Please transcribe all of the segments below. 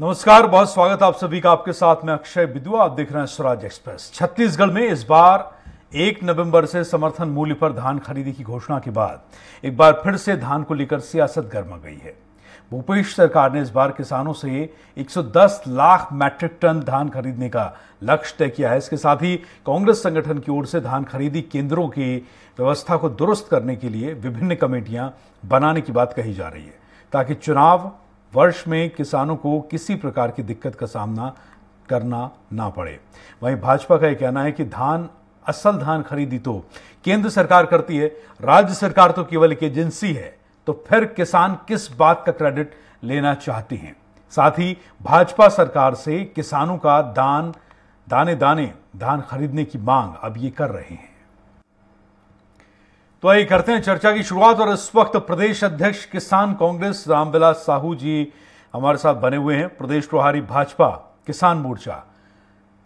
नमस्कार, बहुत स्वागत आप सभी का आपके साथ में अक्षय बिदुआ। आप देख रहे हैं स्वराज एक्सप्रेस। छत्तीसगढ़ में इस बार एक नवंबर से समर्थन मूल्य पर धान खरीदी की घोषणा के बाद एक बार फिर से धान को लेकर सियासत गर्मा गई है। भूपेश सरकार ने इस बार किसानों से 110 लाख मैट्रिक टन धान खरीदने का लक्ष्य तय किया है। इसके साथ ही कांग्रेस संगठन की ओर से धान खरीदी केंद्रों की व्यवस्था को दुरुस्त करने के लिए विभिन्न कमेटियाँ बनाने की बात कही जा रही है, ताकि चुनाव वर्ष में किसानों को किसी प्रकार की दिक्कत का सामना करना ना पड़े। वहीं भाजपा का यह कहना है कि धान, असल धान खरीदी तो केंद्र सरकार करती है, राज्य सरकार तो केवल एक एजेंसी है तो फिर किसान किस बात का क्रेडिट लेना चाहती हैं? साथ ही भाजपा सरकार से किसानों का दान दाने दाने धान खरीदने की मांग अब ये कर रहे हैं। तो आइए करते हैं चर्चा की शुरुआत और इस वक्त प्रदेश अध्यक्ष किसान कांग्रेस रामविलास साहू जी हमारे साथ बने हुए हैं। प्रदेश प्रभारी भाजपा किसान मोर्चा।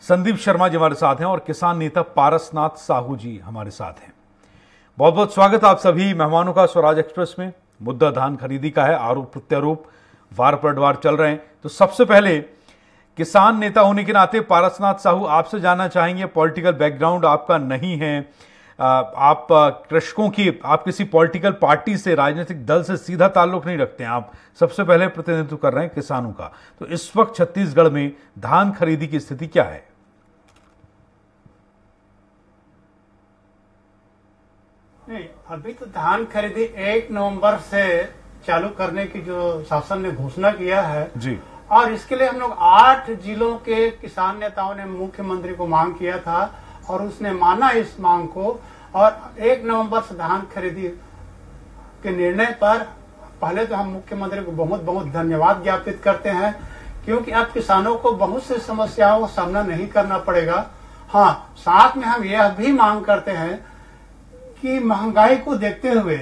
संदीप शर्मा जी हमारे साथ हैं और किसान नेता पारसनाथ साहू जी हमारे साथ हैं। बहुत बहुत स्वागत आप सभी मेहमानों का स्वराज एक्सप्रेस में। मुद्दा धान खरीदी का है, आरोप प्रत्यारोप, वार पलटवार चल रहे हैं। तो सबसे पहले किसान नेता होने के नाते पारसनाथ साहू आपसे जानना चाहेंगे, पॉलिटिकल बैकग्राउंड आपका नहीं है। आप कृषकों की आप किसी पॉलिटिकल पार्टी से राजनीतिक दल से सीधा ताल्लुक नहीं रखते हैं। आप सबसे पहले प्रतिनिधित्व कर रहे हैं किसानों का। तो इस वक्त छत्तीसगढ़ में धान खरीदी की स्थिति क्या है? नहीं अभी तो धान खरीदी एक नवंबर से चालू करने की जो शासन ने घोषणा किया है। जी। और इसके लिए हम लोग आठ जिलों के किसान नेताओं ने मुख्यमंत्री को मांग किया था। और उसने माना इस मांग को और एक नवंबर से धान खरीदी के निर्णय पर पहले तो हम मुख्यमंत्री को बहुत बहुत धन्यवाद ज्ञापित करते हैं, क्योंकि अब किसानों को बहुत सी समस्याओं का सामना नहीं करना पड़ेगा। हाँ साथ में हम यह भी मांग करते हैं कि महँगाई को देखते हुए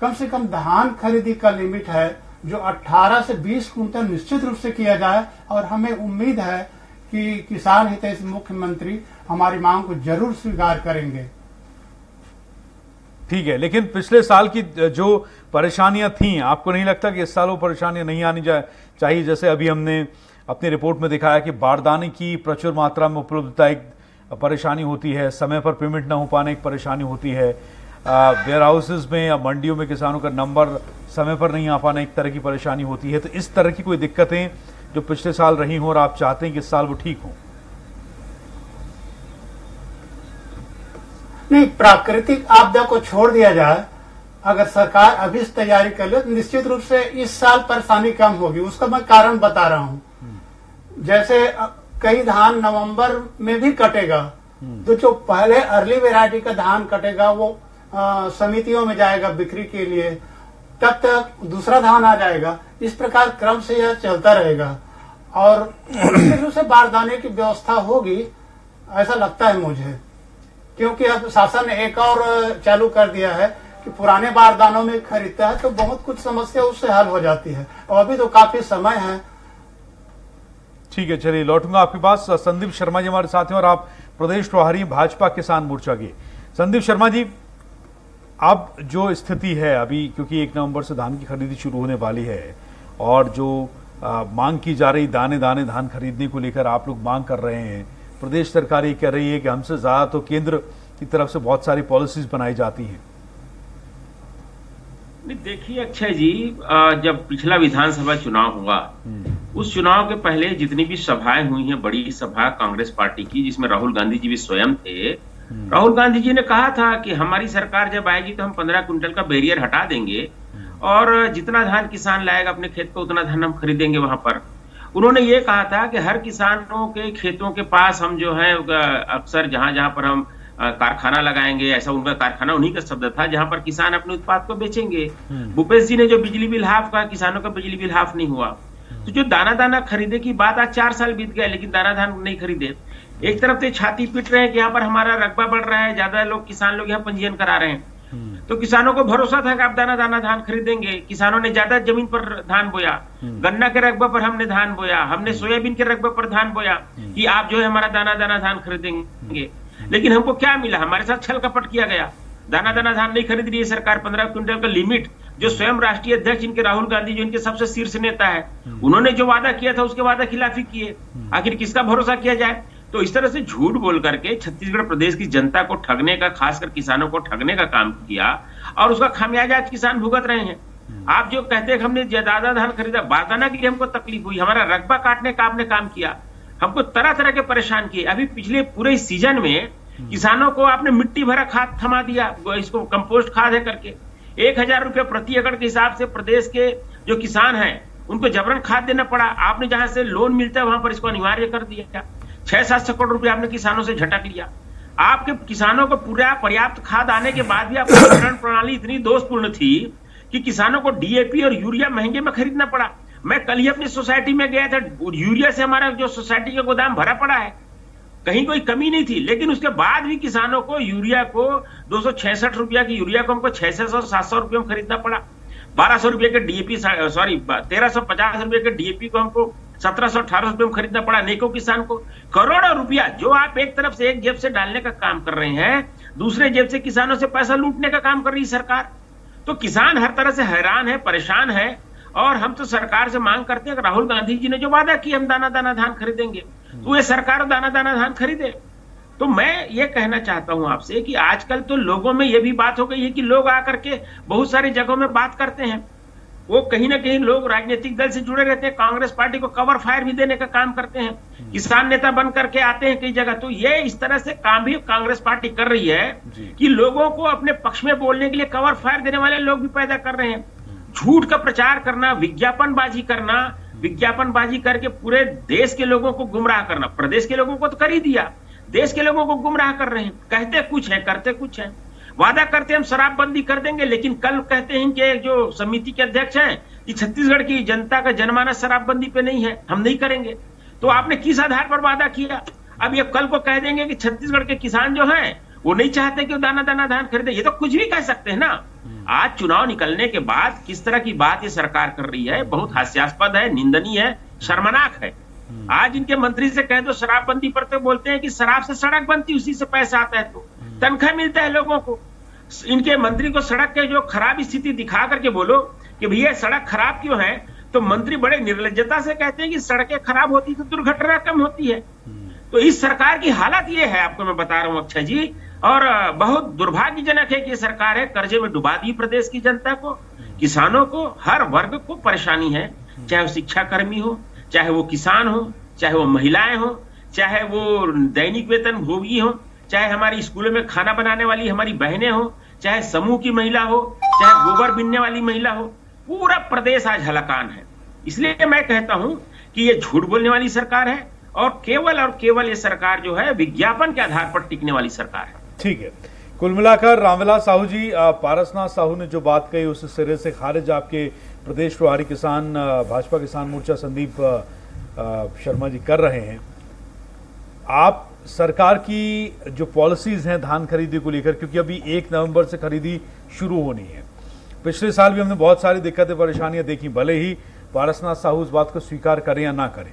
कम से कम धान खरीदी का लिमिट है जो 18 से 20 कुंटल निश्चित रूप से किया जाए, और हमें उम्मीद है कि किसान हितैषी मुख्यमंत्री हमारी मांग को ज़रूर स्वीकार करेंगे। ठीक है, लेकिन पिछले साल की जो परेशानियाँ थी, आपको नहीं लगता कि इस साल वो परेशानियाँ नहीं आनी चाहिए? जैसे अभी हमने अपनी रिपोर्ट में दिखाया कि बारदाने की प्रचुर मात्रा में उपलब्धता एक परेशानी होती है, समय पर पेमेंट ना हो पाने एक परेशानी होती है। वेयर हाउसेज में या मंडियों में किसानों का नंबर समय पर नहीं आ पाना एक तरह की परेशानी होती है। तो इस तरह की कोई दिक्कतें जो पिछले साल रही हो और आप चाहते हैं कि इस साल वो ठीक हो? नहीं प्राकृतिक आपदा को छोड़ दिया जाए अगर सरकार अभी से तैयारी कर ले तो निश्चित रूप से इस साल परेशानी कम होगी। उसका मैं कारण बता रहा हूँ। जैसे कई धान नवंबर में भी कटेगा तो जो पहले अर्ली वेराइटी का धान कटेगा वो समितियों में जाएगा बिक्री के लिए तब तक दूसरा धान आ जाएगा। इस प्रकार क्रम से यह चलता रहेगा। और रूप से बारदाने की व्यवस्था होगी ऐसा लगता है मुझे। क्योंकि अब शासन ने एक और चालू कर दिया है कि पुराने बारदानों में खरीदता है तो बहुत कुछ समस्या उससे हल हो जाती है। और अभी तो काफ़ी समय है। ठीक है चलिए लौटूँगा आपके पास। संदीप शर्मा जी हमारे साथ हैं और आप प्रदेश प्रभारी भाजपा किसान मोर्चा के। संदीप शर्मा जी अब जो स्थिति है अभी क्योंकि एक नवंबर से धान की खरीदी शुरू होने वाली है और जो आ, मांग की जा रही दाने दाने धान खरीदने को लेकर आप लोग मांग कर रहे हैं प्रदेश सरकार ये कह रही है कि हमसे ज़्यादा तो केंद्र की तरफ़ से बहुत सारी पॉलिसीज़ बनाई जाती हैं देखिए अक्षय जी जब पिछला विधानसभा चुनाव हुआ हम्म। उस चुनाव के पहले जितनी भी सभाएँ हुई हैं बड़ी सभा कांग्रेस पार्टी की जिसमें राहुल गांधी जी भी स्वयं थे हम्म। राहुल गांधी जी ने कहा था कि हमारी सरकार जब आएगी तो हम पंद्रह क्विंटल का बैरियर हटा देंगे हम्म। और जितना धान किसान लाएगा अपने खेत को उतना धान हम खरीदेंगे वहाँ पर उन्होंने ये कहा था कि हर किसानों के खेतों के पास हम जो है अक्सर जहाँ जहाँ पर हम कारखाना लगाएँगे ऐसा उनका कारखाना उन्हीं का शब्द था जहाँ पर किसान अपने उत्पाद को बेचेंगे हम्म। भूपेश जी ने जो बिजली बिल हाफ़ कहा किसानों का बिजली बिल हाफ़ नहीं हुआ तो जो दाना दाना खरीदे की बात आज चार साल बीत गया लेकिन दाना धान नहीं खरीदे एक तरफ़ से छाती पीट रहे हैं कि यहाँ पर हमारा रकबा बढ़ रहा है ज़्यादा लोग किसान लोग यहाँ पंजीयन करा रहे हैं हम्म। तो किसानों को भरोसा था कि आप दाना दाना धान खरीदेंगे। किसानों ने ज़्यादा ज़मीन पर धान बोया हम्म। गन्ना के रकबे पर हमने धान बोया हमने हम्म। सोयाबीन के रकबा पर धान बोया कि आप जो है हमारा दाना दाना धान खरीदेंगे। लेकिन हमको क्या मिला? हमारे साथ छल कपट किया गया। दाना दाना धान नहीं खरीद रही है सरकार। पंद्रह क्विंटल का लिमिट जो स्वयं राष्ट्रीय अध्यक्ष इनके राहुल गांधी जो इनके सबसे शीर्ष नेता है उन्होंने जो वादा किया था उसके वादा खिलाफी किए। आखिर किसका भरोसा किया जाए? तो इस तरह से झूठ बोल करके छत्तीसगढ़ प्रदेश की जनता को ठगने का खासकर किसानों को ठगने का काम किया और उसका खामियाजा आज किसान भुगत रहे हैं। आप जो कहते हैं हमने ज़्यादा धान खरीदा बारदाना की हमको तकलीफ़ हुई हमारा रकबा काटने का आपने काम किया हमको तरह तरह के परेशान किए। अभी पिछले पूरे सीज़न में किसानों को आपने मिट्टी भरा खाद थमा दिया इसको कंपोस्ट खाद है करके। एक हज़ार रुपया प्रति एकड़ के हिसाब से प्रदेश के जो किसान हैं उनको जबरन खाद देना पड़ा। आपने जहाँ से लोन मिलता है वहाँ पर इसको अनिवार्य कर दिया। छह सात सौ करोड़ रुपया आपने किसानों से झटक लिया। आपके किसानों को पूरा पर्याप्त खाद आने के बाद भी आपकी वितरण प्रणाली इतनी दोषपूर्ण थी कि किसानों को डीएपी और यूरिया महँगे में खरीदना पड़ा। मैं कल ही अपनी सोसाइटी में गया था यूरिया से हमारा जो सोसाइटी का गोदाम भरा पड़ा है। कहीं कोई कमी नहीं थी लेकिन उसके बाद भी किसानों को यूरिया को दो रुपया की यूरिया को हमको छह सौ सात सौ रुपये में खरीदना पड़ा। बारह सौ रुपये के डीएपी सॉरी तेरह सौ पचास रुपये के डीएपी को हमको सत्रह सौ अठारह रुपये में खरीदना पड़ा नेको किसान को। करोड़ों रुपया जो आप एक तरफ़ से एक जेब से डालने का काम कर रहे हैं, दूसरे जेब से किसानों से पैसा लूटने का काम कर रही सरकार। तो किसान हर तरह से हैरान है, परेशान है, और हम तो सरकार से मांग करते हैं राहुल गांधी जी ने जो वादा किया, हम दाना दाना धान खरीदेंगे। तो ये सरकार दाना दाना धान खरीदे। तो मैं ये कहना चाहता हूँ आपसे कि आजकल तो लोगों में ये भी बात हो गई है कि लोग आकर के बहुत सारी जगहों में बात करते हैं। वो कहीं ना कहीं लोग राजनीतिक दल से जुड़े रहते हैं कांग्रेस पार्टी को कवर फायर भी देने का काम करते हैं। किसान नेता बन करके आते हैं कई जगह। तो ये इस तरह से काम भी कांग्रेस पार्टी कर रही है कि लोगों को अपने पक्ष में बोलने के लिए कवर फायर देने वाले लोग भी पैदा कर रहे हैं। झूठ का प्रचार करना विज्ञापन बाजी करना विज्ञापन बाजी करके पूरे देश के लोगों को गुमराह करना। प्रदेश के लोगों को तो कर ही दिया। देश के लोगों को गुमराह कर रहे हैं। कहते कुछ है करते कुछ है। वादा करते हम शराबबंदी कर देंगे, लेकिन कल कहते हैं कि जो समिति के अध्यक्ष हैं, कि छत्तीसगढ़ की जनता का जनमानस शराबबंदी पे नहीं है, हम नहीं करेंगे। तो आपने किस आधार पर वादा किया? अब ये कल को कह देंगे कि छत्तीसगढ़ के किसान जो हैं, वो नहीं चाहते कि दाना दाना धान खरीदे। ये तो कुछ भी कह सकते हैं ना। आज चुनाव निकलने के बाद किस तरह की बात ये सरकार कर रही है, बहुत हास्यास्पद है, निंदनीय है, शर्मनाक है। आज इनके मंत्री से कह दो, शराबबंदी पर तो बोलते हैं कि शराब से सड़क बनती, उसी से पैसा आता है तो। तनख्वाह मिलता है लोगों को। इनके मंत्री को सड़क के जो खराब स्थिति दिखा करके बोलो कि भैया सड़क खराब क्यों है तो मंत्री बड़े निर्लजता से कहते हैं कि सड़कें खराब होती तो दुर्घटना कम होती है। तो इस सरकार की हालत ये है आपको मैं बता रहा हूँ अक्षय जी और बहुत दुर्भाग्यजनक है कि सरकार है कर्जे में डुबा दी प्रदेश की जनता को किसानों को हर वर्ग को परेशानी है चाहे वो शिक्षा कर्मी हो चाहे वो किसान हो चाहे वो महिलाएँ हो चाहे वो दैनिक वेतन भोगी हो चाहे हमारी स्कूलों में खाना बनाने वाली हमारी बहनें हो, चाहे समूह की महिला हो, चाहे गोबर बिनने वाली महिला हो, पूरा प्रदेश आज हलकान है। इसलिए मैं कहता हूँ कि ये झूठ बोलने वाली सरकार है और केवल और केवल ये सरकार जो है, विज्ञापन के आधार पर टिकने वाली सरकार है। ठीक है। कुल मिलाकर रामविलास साहू जी पारसनाथ साहू ने जो बात कही, उस सिरे से खारिज आपके प्रदेश प्रभारी किसान भाजपा किसान मोर्चा संदीप शर्मा जी कर रहे हैं। आप सरकार की जो पॉलिसीज़ हैं धान खरीदी को लेकर क्योंकि अभी एक नवंबर से खरीदी शुरू होनी है। पिछले साल भी हमने बहुत सारी दिक्कतें परेशानियाँ देखी भले ही पारसनाथ साहू इस बात को स्वीकार करें या ना करें।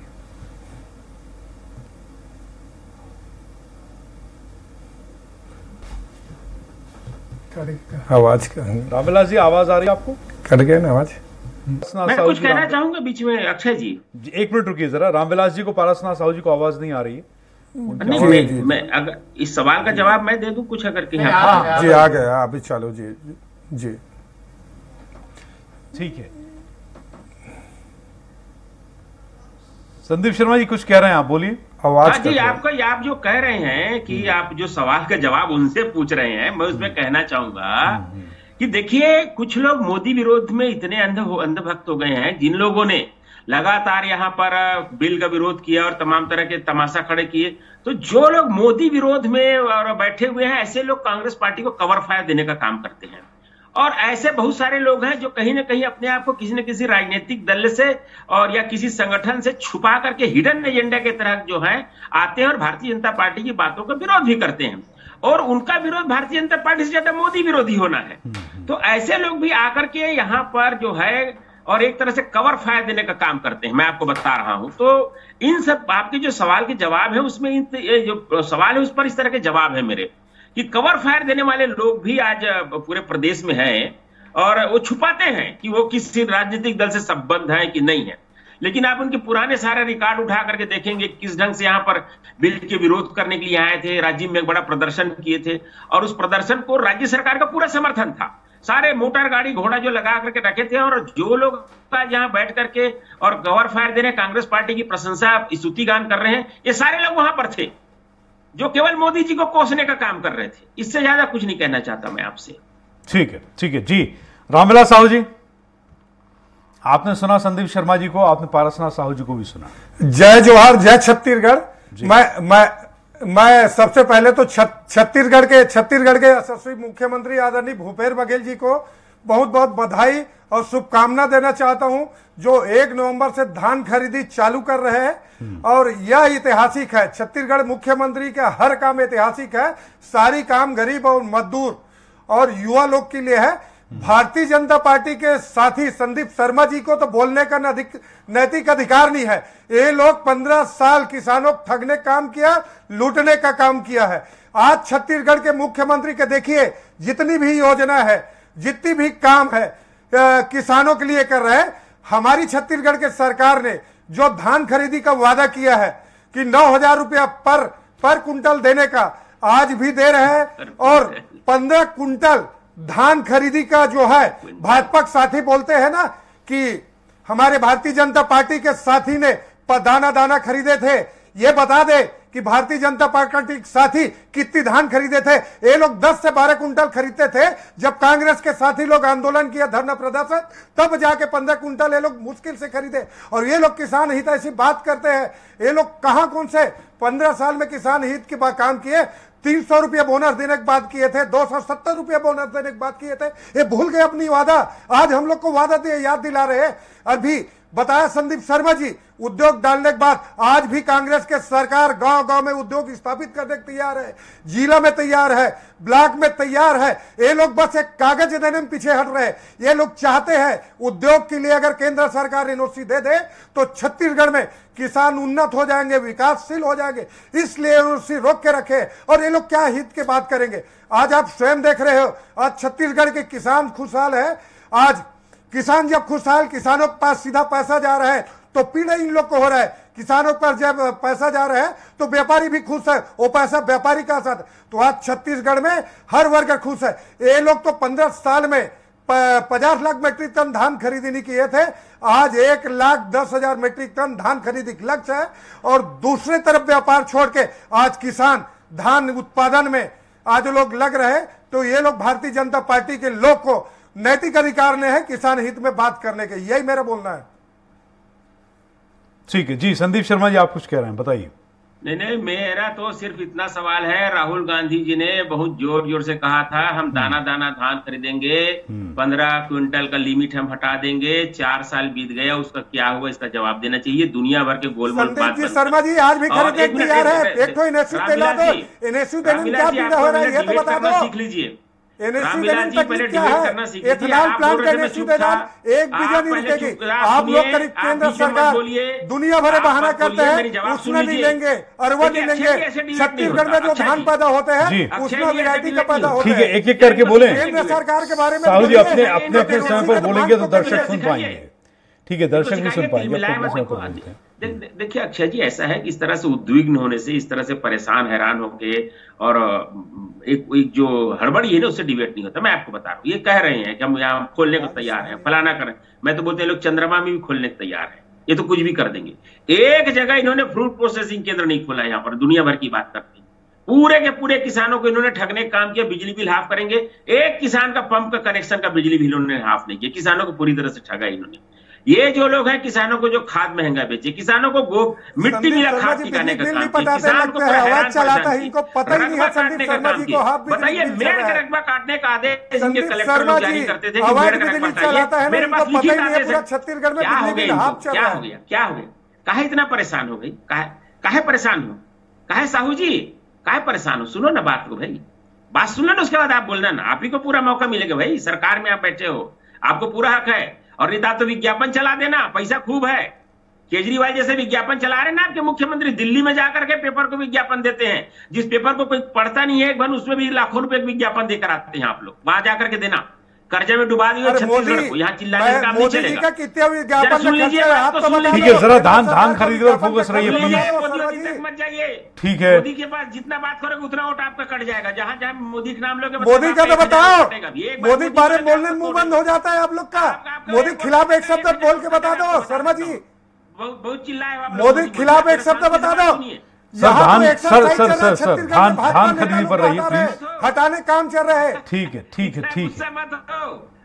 आवाज़ रामविलास जी आवाज़ आ रही है आपको? कट गया ना आवाज़? मैं कुछ कहना चाहूँगा बीच में अक्षय जी। एक मिनट रुकिए जरा। रामविलास जी को पारसनाथ साहू जी को आवाज़ नहीं आ रही है। नहीं मैं, जी, मैं अगर इस सवाल का जवाब मैं दे दूँ कुछ अगर कहीं हाँ, जी आ गया अभी चलो जी जी। ठीक है। संदीप शर्मा जी कुछ कह रहे हैं आप? बोलिए। आवाज़ हाँ जी आपका आप जो कह रहे हैं कि हम्म। आप जो सवाल का जवाब उनसे पूछ रहे हैं मैं उसमें हम्म। कहना चाहूँगा हम्म, कि देखिए कुछ लोग मोदी विरोध में इतने अंध अंधभक्त हो गए हैं जिन लोगों ने लगातार यहाँ पर बिल का विरोध किया और तमाम तरह के तमाशा खड़े किए। तो जो लोग मोदी विरोध में और बैठे हुए हैं ऐसे लोग कांग्रेस पार्टी को कवर फायर देने का काम करते हैं। और ऐसे बहुत सारे लोग हैं जो कहीं ना कहीं अपने आप को किसी न किसी राजनीतिक दल से और या किसी संगठन से छुपा करके हिडन एजेंडा के तरह जो है आते हैं और भारतीय जनता पार्टी की बातों का विरोध भी करते हैं। और उनका विरोध भारतीय जनता पार्टी से ज़्यादा मोदी विरोधी होना है। तो ऐसे लोग भी आकर के यहाँ पर जो है और एक तरह से कवर फायर देने का काम करते हैं, मैं आपको बता रहा हूँ। तो इन सब, आपके जो सवाल के जवाब है, उसमें इन जो सवाल है, उस पर इस तरह के जवाब है मेरे, कि कवर फायर देने वाले लोग भी आज पूरे प्रदेश में हैं, और वो छुपाते हैं कि वो किसी राजनीतिक दल से संबंध है कि नहीं है। लेकिन आप उनके पुराने सारे रिकॉर्ड उठा करके देखेंगे किस ढंग से यहाँ पर बिल के विरोध करने के लिए आए थे, राज्य में एक बड़ा प्रदर्शन किए थे, और उस प्रदर्शन को राज्य सरकार का पूरा समर्थन था। सारे मोटर गाड़ी घोड़ा जो लगा करके रखे थे और जो लोग यहाँ बैठ करके और गवर फायर दे रहे कांग्रेस पार्टी की प्रशंसा स्तुति गान कर रहे हैं ये सारे लोग वहाँ पर थे जो केवल मोदी जी को कोसने का काम कर रहे थे। इससे ज़्यादा कुछ नहीं कहना चाहता मैं आपसे। ठीक है ठीक है जी। रामविलास साहू जी आपने सुना संदीप शर्मा जी को आपने पारसनाथ साहू जी को भी सुना। जय जवाहर जय छत्तीसगढ़। मैं मैं मैं सबसे पहले तो छत्तीसगढ़ के छत्तीसगढ़ के यशस्वी मुख्यमंत्री आदरणीय भूपेश बघेल जी को बहुत बहुत बधाई और शुभकामना देना चाहता हूँ जो एक नवंबर से धान खरीदी चालू कर रहे हैं। और यह ऐतिहासिक है छत्तीसगढ़ मुख्यमंत्री का हर काम ऐतिहासिक है। सारी काम गरीब और मजदूर और युवा लोग के लिए है। भारतीय जनता पार्टी के साथी संदीप शर्मा जी को तो बोलने का नैतिक नैतिक अधिकार नहीं है। ये लोग पंद्रह साल किसानों को ठगने काम किया लूटने का काम किया है। आज छत्तीसगढ़ के मुख्यमंत्री के देखिए जितनी भी योजना है जितनी भी काम है अ, किसानों के लिए कर रहे हैं। हमारी छत्तीसगढ़ के सरकार ने जो धान खरीदी का वादा किया है कि नौ हज़ार रुपया पर पर कुंटल देने का आज भी दे रहे हैं और पंद्रह कुंटल धान खरीदी का जो है, भाजपा के साथी बोलते हैं ना कि हमारे भारतीय जनता पार्टी के साथी ने दाना दाना खरीदे थे। ये बता दे कि भारतीय जनता पार्टी के साथी कितनी धान खरीदे थे। ये लोग 10 से 12 कुंटल खरीदते थे। जब कांग्रेस के साथी लोग आंदोलन किया धरना प्रदर्शन, तब जाके 15 कुंटल ये लोग मुश्किल से खरीदे। और ये लोग किसान हित ऐसी बात करते हैं। ये लोग कहाँ कौन से 15 साल में किसान हित के काम किए? तीन सौ रुपये बोनस देने की बात किए थे, दो सौ सत्तर रुपये बोनस देने की बात किए थे। ये भूल गए अपनी वादा। आज हम लोग को वादा दिए, याद दिला रहे हैं। अभी बताया संदीप शर्मा जी, उद्योग डालने के बाद आज भी कांग्रेस के सरकार गाँव गाँव में उद्योग स्थापित करने के तैयार है, जिला में तैयार है, ब्लॉक में तैयार है। ये लोग बस एक कागज़ देने में पीछे हट रहे हैं। ये लोग चाहते हैं उद्योग के लिए अगर केंद्र सरकार एनओसी दे दे तो छत्तीसगढ़ में किसान उन्नत हो जाएँगे, विकासशील हो जाएँगे। इसलिए एनओसी रोक के रखे और ये लोग क्या हित की बात करेंगे? आज आप स्वयं देख रहे हो, आज छत्तीसगढ़ के किसान खुशहाल है। आज किसान जब खुशहाल, किसानों के पास सीधा पैसा जा रहा है तो पीड़ा इन लोग को हो रहा है। किसानों पर जब पैसा जा रहा है तो व्यापारी भी खुश है। वो पैसा व्यापारी का साथ। तो आज छत्तीसगढ़ में हर वर्ग खुश है। ये लोग तो पंद्रह साल में पचास लाख मीट्रिक टन धान खरीदने किए थे। आज एक लाख दस हज़ार मीट्रिक टन धान खरीदी लक्ष्य है। और दूसरे तरफ़ व्यापार छोड़ के आज किसान धान उत्पादन में आज लोग लग रहे तो ये लोग भारतीय जनता पार्टी के लोग को नैतिक अधिकार ने है किसान हित में बात करने के यही मेरा बोलना है। ठीक है जी संदीप शर्मा जी आप कुछ कह रहे हैं बताइए। नहीं नहीं मेरा तो सिर्फ़ इतना सवाल है राहुल गांधी जी ने बहुत ज़ोर ज़ोर से कहा था हम दाना दाना धान खरीदेंगे पंद्रह क्विंटल का लिमिट हम हटा देंगे चार साल बीत गया उसका क्या हुआ इसका जवाब देना चाहिए दुनिया भर के गोल गोल संदीप जी शर्मा जी आज भी तैयार है एक तो एनएसयू दिला दो एनएसयू क्या हो रहा है ये तो बता दो। सीख लीजिए। में क्या है। एथेनॉल प्लांट का एनएससी एक बीजा नहीं रुकेगी आप लोग करीब केंद्र सरकार दुनिया भर बहाना करते हैं उसमें नहीं लेंगे अरवा नहीं लेंगे। छत्तीसगढ़ में जो धान पैदा होते हैं उसमें वैरायटी का पैदा होता। हैं है एक एक करके बोले। केंद्र सरकार के बारे में अपने अपने समय पर बोलेंगे तो दर्शक सुन पाएँगे। ठीक है दर्शक भी सुन पाएँगे हैं। देखिए अक्षय जी ऐसा है कि इस तरह से उद्विग्न होने से इस तरह से परेशान हैरान होके और एक एक जो हड़बड़ी है ना उससे डिबेट नहीं होता। मैं आपको बता रहा हूँ ये कह रहे हैं कि हम यहाँ खोलने को तैयार हैं फलाना करें। मैं तो बोलते हैं लोग चंद्रमा में भी खोलने को तैयार है। ये तो कुछ भी कर देंगे। एक जगह इन्होंने फ्रूट प्रोसेसिंग केंद्र नहीं खोला यहाँ पर दुनिया भर की बात करते हैं। पूरे के पूरे किसानों को इन्होंने ठगने का काम किया बिजली बिल हाफ़ करेंगे। एक किसान का पंप का कनेक्शन का बिजली बिल इन्होंने हाफ़ नहीं किया। किसानों को पूरी तरह से ठगा इन्होंने। ये जो लोग हैं किसानों को जो खाद महँगा बेचे किसानों को गो मिट्टी मिला खाद टिकाने का काम किसान को आवाज़ चलाता है, इनको पता ही नहीं है संदीप का शर्मा जी को हाफ़ बिजली बताइए मेड़ का रकबा काटने का आदेश इनके कलेक्टर लोग जारी करते थे कि आवाज़ बिजली रकबा चलाता है मेरे पास पता लिखित ही नहीं है, आदेश है। छत्तीसगढ़ में क्या बिजली हो बिल गया हाफ़? चल क्या हो। गया? क्या हो गया? काहे इतना परेशान हो गई? काहे काहे परेशान हो? काहे साहू जी काहे परेशान हो? सुनो ना बात को भाई। बात सुनो ना उसके बाद आप बोलना ना। आप ही को पूरा मौका मिलेगा भाई। सरकार में आप बैठे हो। आपको पूरा हक है। और नहीं तो तो विज्ञापन चला देना पैसा खूब है। केजरीवाल जैसे विज्ञापन चला रहे हैं ना आपके मुख्यमंत्री दिल्ली में जाकर के पेपर को विज्ञापन देते हैं। जिस पेपर को कोई पढ़ता नहीं है एक बार उसमें भी लाखों रुपए का विज्ञापन देकर आते हैं आप लोग। वहाँ जाकर के देना। कर्जे में डुबा दिए छत्तीसगढ़ को। यहाँ चिल्लाने का काम नहीं चलेगा। का कितने विज्ञापन जरा सुन लीजिए हैं, तो तो जरा धान- धान का खरीद और विज्ञापन फोकस रहिए, प्लीज़। तक मत जाइए। ठीक है। मोदी के पास जितना बात करोगे उतना वोट आपका कट जाएगा। जहाँ जहाँ मोदी के नाम लोगे मोदी का तो बताओ। मोदी के बारे में बोलने मुँह बंद हो जाता है आप लोग का। मोदी खिलाफ एक शब्द बोल के बता दो शर्मा जी। बहुत बहुत चिल्लाए मोदी के खिलाफ एक शब्द बता दो। सर, धान- तो सर, सर, रहा सर, सर, धान- धान खरीदने रहिए, प्लीज़। हटाने काम चल रहे हैं। ठीक है ठीक है ठीक गुस्सा है।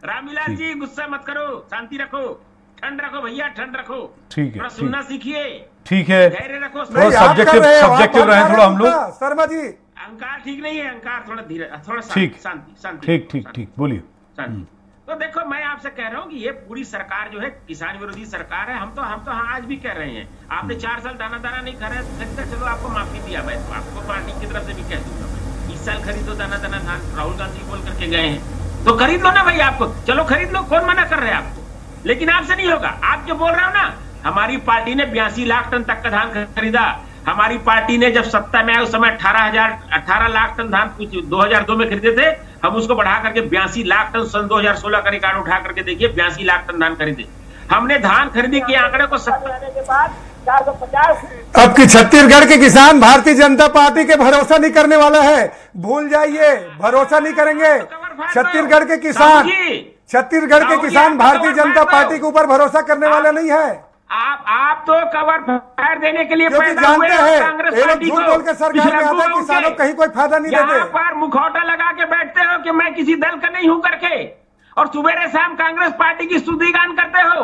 रामविलास जी गुस्सा मत करो शांति रखो। ठंड रखो भैया ठंड रखो। ठीक है, थोड़ा सुनना सीखिए। ठीक है। धैर्य रखो थोड़ा नहीं, आप रहे हो, थोड़ा हम लोग। शर्मा जी। अहंकार ठीक नहीं है अहंकार थोड़ा धीरे थोड़ा ठीक। शांति ठीक ठीक ठीक बोलिए। शांति। तो देखो मैं आपसे कह रहा हूँ कि ये पूरी सरकार जो है किसान विरोधी सरकार है। हम तो हम तो हाँ आज भी कह रहे हैं। आपने चार साल दाना दाना नहीं खरीदा खरीदा चलो आपको माफ़ी दिया मैं तो आपको पार्टी की तरफ़ से भी कह दूँगा मैं। इस साल खरीदो दाना दाना धान राहुल गांधी बोल करके गए हैं। तो खरीद लो ना भाई आपको। चलो खरीद लो कौन मना कर रहे हैं आपको? लेकिन आपसे नहीं होगा। आप जो बोल रहे हो ना हमारी पार्टी ने बयासी लाख टन तक का धान खरीदा। हमारी पार्टी ने जब सत्ता में आए उस समय अठारह हज़ार अठारह लाख टन धान दो हज़ार दो में खरीदे थे हम उसको बढ़ा करके बयासी लाख टन सन 2016 का रिकॉर्ड उठा करके देखिए बयासी लाख टन धान खरीदे। हमने धान खरीदी के आंकड़े को सत्ता आने के बाद चार सौ पचास अब की छत्तीसगढ़ के किसान भारतीय जनता पार्टी के भरोसा नहीं करने वाला है। भूल जाइए भरोसा नहीं करेंगे। छत्तीसगढ़ के किसान छत्तीसगढ़ के किसान भारतीय जनता पार्टी के ऊपर भरोसा करने वाले नहीं है। आप आप तो कवर फायर देने के लिए पैदा जानते हो कांग्रेस पार्टी झूठ को। बोल के सरकार में पिछले आते किसानों कहीं कोई फ़ायदा नहीं यहाँ देते। पर मुखौटा लगा के बैठते हो कि मैं किसी दल का नहीं हूँ करके। और सुबह शाम कांग्रेस पार्टी की स्तुतिगान करते हो।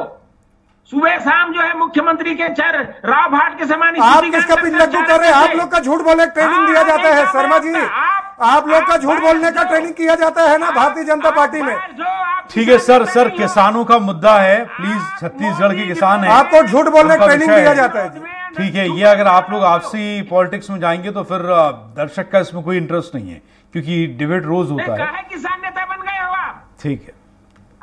सुबह शाम जो है मुख्यमंत्री के चर राव भाट के समान आप किसका हो पिंजू कर रहे हैं? आप लोग का झूठ बोलने का ट्रेनिंग हाँ, दिया जाता है शर्मा जी। आप- लोग का झूठ बोलने का ट्रेनिंग किया जाता है ना भारतीय जनता पार्टी में? ठीक है सर सर किसानों का मुद्दा है। प्लीज़ छत्तीसगढ़ के किसान है। आपको झूठ बोलने का ट्रेनिंग दिया जाता है ठीक है ये अगर आप लोग आपसी पॉलिटिक्स में जाएँगे तो फिर दर्शक का इसमें कोई इंटरेस्ट नहीं है क्योंकि डिबेट रोज होता है किसान नेता बन गए हो आप। ठीक है।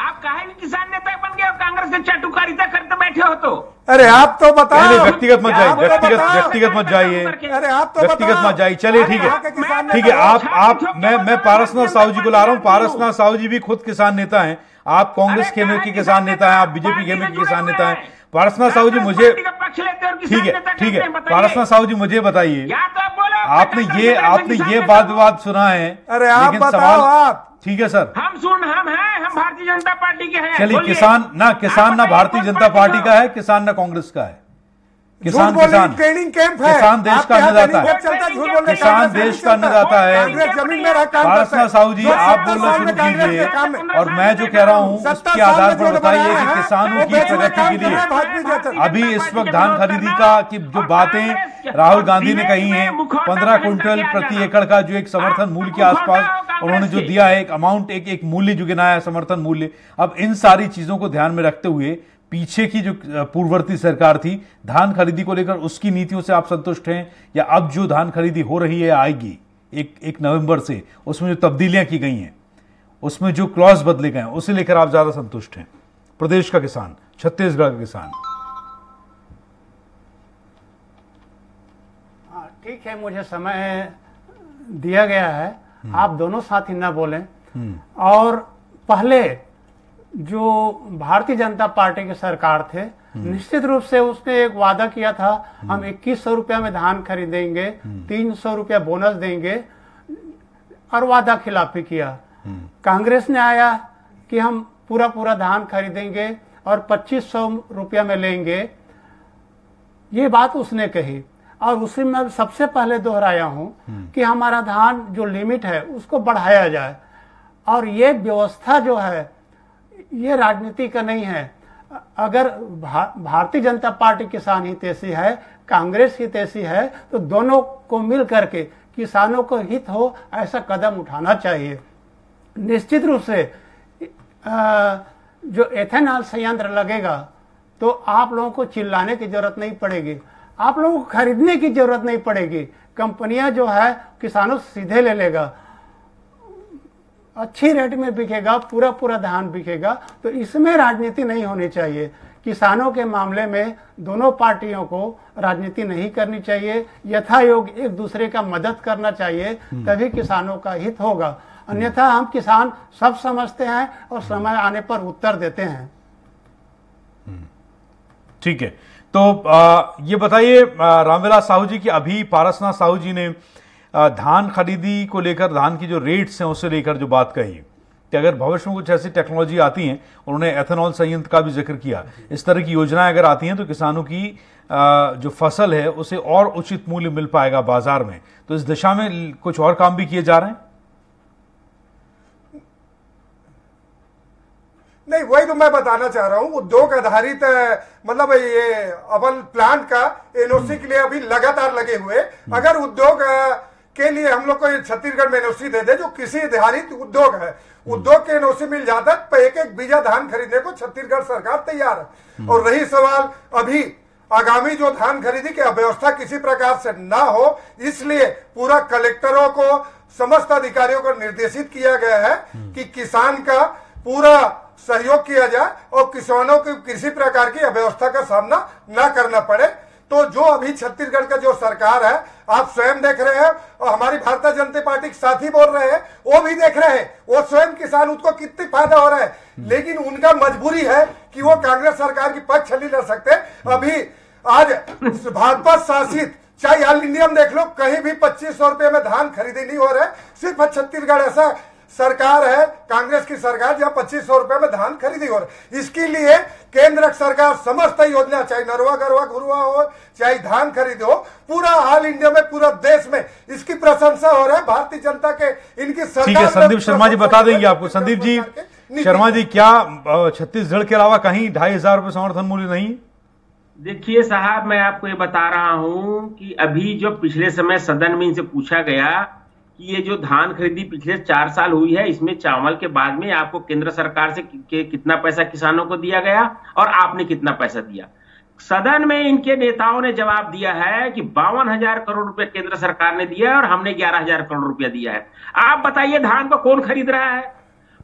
आप काहे भी किसान नेता बन गए कांग्रेस से चाटुकारिता करते बैठे हो तो? अरे आप तो बताओ। व्यक्तिगत मत जाइए तो व्यक्तिगत व्यक्तिगत मत जाइए। अरे आप तो व्यक्तिगत मत जाइए। चलिए ठीक है। ठीक है आप आप मैं मैं पारसनाथ साहू जी को ला रहा हूँ। पारसनाथ साहू जी भी खुद किसान नेता हैं। आप कांग्रेस खेमे के किसान किसान नेता हैं आप बीजेपी खेमे के किसान नेता हैं। पारसनाथ साहू जी मुझे पार्टी का पक्ष लेते और ठीक है ठीक है। पारसनाथ साहू जी मुझे बताइए। तो आपने ये आपने ये वाद विवाद सुना है अरे आप बताओ आप। ठीक है सर। हम सुन हम हैं हम भारतीय जनता पार्टी के हैं। चलिए किसान ना किसान ना भारतीय जनता पार्टी का है किसान ना कांग्रेस का है। किसान किसान। ट्रेनिंग कैंप है। किसान देश का अन्नदाता है। कैंप चलता झूठ बोलने का किसान देश का चलता। अन्नदाता है। कांग्रेस ज़मीन में रहा काम पारसनाथ करता है। साहू जी आप बोलना शुरू कीजिए और मैं जो कह रहा हूँ उसके आधार पर बताइए कि किसानों की प्रगति के लिए अभी इस वक्त धान खरीदी का की जो बातें राहुल गांधी ने कही हैं पंद्रह क्विंटल प्रति एकड़ का जो एक समर्थन मूल्य के आसपास उन्होंने जो दिया है एक अमाउंट एक एक मूल्य जो गिनाया समर्थन मूल्य अब इन सारी चीज़ों को ध्यान में रखते हुए पीछे की जो पूर्ववर्ती सरकार थी धान खरीदी को लेकर उसकी नीतियों से आप संतुष्ट हैं या अब जो धान खरीदी हो रही है आएगी? एक एक नवंबर से उसमें जो तब्दीलियाँ की गई हैं उसमें जो क्लॉज बदले गए हैं उसे लेकर आप ज़्यादा संतुष्ट हैं। प्रदेश का किसान छत्तीसगढ़ का किसान। हाँ, ठीक है मुझे समय दिया गया है। आप दोनों साथी न बोले। और पहले जो भारतीय जनता पार्टी की सरकार थे निश्चित रूप से उसने एक वादा किया था हम इक्कीस सौ रुपया में धान खरीदेंगे तीन सौ रुपया बोनस देंगे और वादा खिलाफी किया। कांग्रेस ने आया कि हम पूरा पूरा धान खरीदेंगे और पच्चीस सौ रुपया में लेंगे। ये बात उसने कही। और उसी में सबसे पहले दोहराया हूँ कि हमारा धान जो लिमिट है उसको बढ़ाया जाए। और ये व्यवस्था जो है ये राजनीति का नहीं है। अगर भा, भारतीय जनता पार्टी किसान हितैषी है कांग्रेस हितैषी है तो दोनों को मिल करके किसानों को हित हो ऐसा कदम उठाना चाहिए। निश्चित रूप से अ, जो एथेनॉल संयंत्र लगेगा तो आप लोगों को चिल्लाने की ज़रूरत नहीं पड़ेगी। आप लोगों को खरीदने की ज़रूरत नहीं पड़ेगी। कंपनियाँ जो है किसानों से सीधे ले लेगा। अच्छी रेट में बिकेगा पूरा पूरा धान बिकेगा। तो इसमें राजनीति नहीं होनी चाहिए। किसानों के मामले में दोनों पार्टियों को राजनीति नहीं करनी चाहिए। यथा योग एक दूसरे का मदद करना चाहिए तभी किसानों का हित होगा। अन्यथा हम किसान सब समझते हैं और समय आने पर उत्तर देते हैं। ठीक है। तो आ, ये बताइए रामविलास साहू जी की अभी पारसनाथ साहू जी ने धान खरीदी को लेकर धान की जो रेट्स हैं उससे लेकर जो बात कही कि अगर भविष्य में कुछ ऐसी टेक्नोलॉजी आती हैं उन्होंने एथेनॉल संयंत्र का भी ज़िक्र किया इस तरह की योजनाएँ अगर आती हैं तो किसानों की जो फ़सल है उसे और उचित मूल्य मिल पाएगा बाज़ार में। तो इस दिशा में कुछ और काम भी किए जा रहे हैं? नहीं वही तो मैं बताना चाह रहा हूँ उद्योग आधारित मतलब ये अवल प्लांट का एनओसी के लिए अभी लगातार लगे हुए। अगर उद्योग के लिए हम लोग को छत्तीसगढ़ में एनओसी दे दे जो कृषि आधारित उद्योग है। उद्योग के एनओसी मिल जाता है तो एक एक बीजा धान खरीदने को छत्तीसगढ़ सरकार तैयार है। और रही सवाल अभी आगामी जो धान खरीदी की अव्यवस्था किसी प्रकार से ना हो इसलिए पूरा कलेक्टरों को समस्त अधिकारियों को निर्देशित किया गया है कि किसान का पूरा सहयोग किया जाए और किसानों की किसी प्रकार की अव्यवस्था का सामना न करना पड़े। तो जो अभी छत्तीसगढ़ का जो सरकार है आप स्वयं देख रहे हैं और हमारी भारतीय जनता पार्टी के साथी बोल रहे हैं वो भी देख रहे हैं। वो स्वयं किसान उसको कितनी फ़ायदा हो रहा है? लेकिन उनका मजबूरी है कि वो कांग्रेस सरकार की पक्ष नहीं लड़ सकते। अभी आज भाजपा शासित चाहे ऑल इंडिया में देख लो कहीं भी पच्चीस सौ रुपए में धान खरीदी नहीं हो रहा है। सिर्फ़ छत्तीसगढ़ ऐसा सरकार है कांग्रेस की सरकार जहाँ पच्चीस सौ रुपए में धान खरीदी हो रही है। इसके लिए केंद्र सरकार समस्त योजना चाहे नरवा गरवा घुरवा हो चाहे धान खरीदी हो पूरा ऑल इंडिया में पूरा देश में इसकी प्रशंसा हो रहा है। भारतीय जनता के इनकी सरकार ठीक है संदीप शर्मा जी बता देंगे आपको। संदीप जी शर्मा जी क्या छत्तीसगढ़ के अलावा कहीं ढाई हज़ार रुपये समर्थन मूल्य नहीं? देखिए साहब मैं आपको ये बता रहा हूँ कि अभी जो पिछले समय सदन में इनसे पूछा गया कि ये जो धान खरीदी पिछले चार साल हुई है इसमें चावल के बाद में आपको केंद्र सरकार से कि, कि, कितना पैसा किसानों को दिया गया और आपने कितना पैसा दिया। सदन में इनके नेताओं ने जवाब दिया है कि बावन हज़ार करोड़ रुपए केंद्र सरकार ने दिया है और हमने ग्यारह हज़ार करोड़ रुपया दिया है। आप बताइए धान को कौन खरीद रहा है?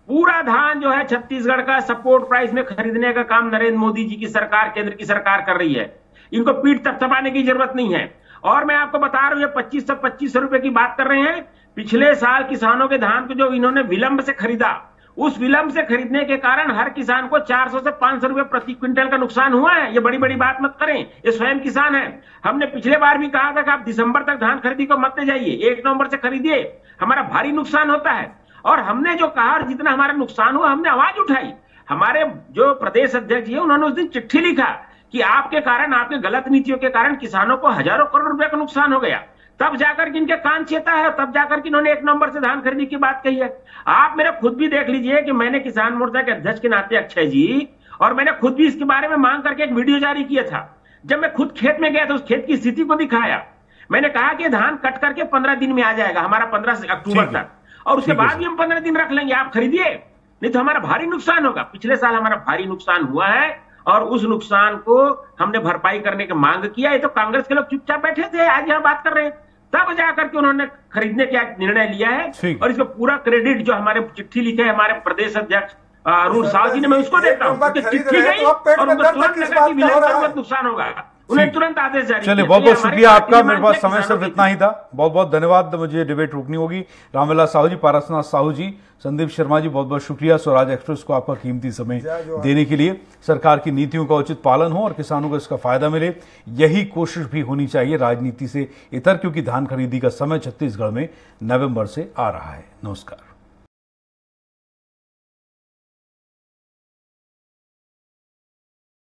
पूरा धान जो है छत्तीसगढ़ का सपोर्ट प्राइस में खरीदने का काम नरेंद्र मोदी जी की सरकार केंद्र की सरकार कर रही है। इनको पीठ थपथपाने की ज़रूरत नहीं है। और मैं आपको बता रहा हूँ ये पच्चीस सौ पच्चीस सौ रुपए की बात कर रहे हैं। पिछले साल किसानों के धान को जो इन्होंने विलंब से खरीदा, उस विलंब से खरीदने के कारण हर किसान को 400 से 500 रुपए प्रति क्विंटल का नुकसान हुआ है। ये बड़ी बड़ी बात मत करें, ये स्वयं किसान है। हमने पिछले बार भी कहा था कि आप दिसंबर तक धान खरीदी को मत ले जाइए, एक नवंबर से खरीदिए, हमारा भारी नुकसान होता है। और हमने जो कहा और जितना हमारा नुकसान हुआ, हमने आवाज़ उठाई। हमारे जो प्रदेश अध्यक्ष है, उन्होंने उस दिन चिट्ठी लिखा कि आपके कारण, आपके गलत नीतियों के कारण किसानों को हज़ारों करोड़ रुपए का नुकसान हो गया। तब जाकर के इनके कान चेता है तब जाकर के इन्होंने एक नंबर से धान खरीदी की बात कही है। आप मेरे खुद भी देख लीजिए कि मैंने किसान मोर्चा के अध्यक्ष के नाते अक्षय जी और मैंने खुद भी इसके बारे में मांग करके एक वीडियो जारी किया था। जब मैं खुद खेत में गया तो उस खेत की स्थिति को दिखाया मैंने कहा कि धान कट करके पंद्रह दिन में आ जाएगा हमारा पंद्रह अक्टूबर तक। और उसके बाद भी हम पंद्रह दिन रख लेंगे आप खरीदिए नहीं तो हमारा भारी नुकसान होगा। पिछले साल हमारा भारी नुकसान हुआ है और उस नुकसान को हमने भरपाई करने की मांग किया ये तो कांग्रेस के लोग चुपचाप बैठे थे आज यहाँ बात कर रहे हैं। तब जाकर के उन्होंने खरीदने का निर्णय लिया है और इसमें पूरा क्रेडिट जो हमारे चिट्ठी लिखे है हमारे प्रदेश अध्यक्ष अरुण साहु जी ने मैं उसको देता हूँ चिट्ठी गई तो और उनको तुरंत? करो, नुकसान होगा उन्हें तुरंत आदेश जारी चलिए बहुत बहुत शुक्रिया आपका मेरे पास समय सिर्फ़ इतना ही था। बहुत बहुत धन्यवाद मुझे डिबेट रोकनी होगी। रामविलास साहू जी पारसनाथ साहू जी संदीप शर्मा जी बहुत बहुत शुक्रिया। स्वराज एक्सप्रेस को आपका कीमती समय देने के लिए। सरकार की नीतियों का उचित पालन हो और किसानों को इसका फ़ायदा मिले यही कोशिश भी होनी चाहिए राजनीति से इतर क्योंकि धान खरीदी का समय छत्तीसगढ़ में नवंबर से आ रहा है। नमस्कार।